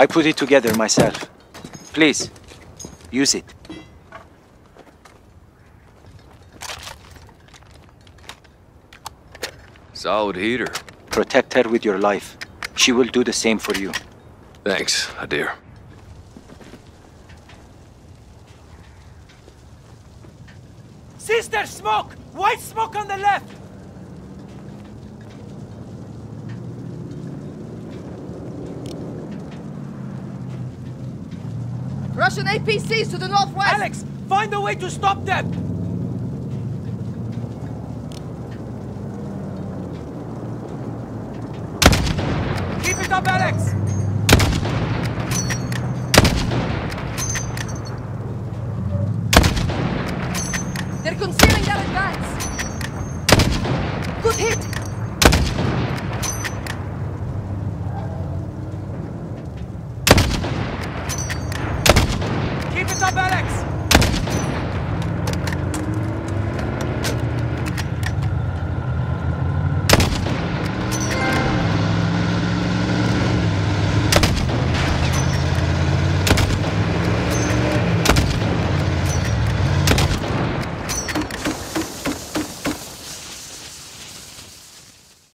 I put it together myself. Please, use it. Solid heater. Protect her with your life. She will do the same for you. Thanks, Hadir. Sister, smoke! White smoke on the left! Russian APCs to the northwest! Alex, find a way to stop them! Keep it up, Alex! They're concealing their advance! Good hit!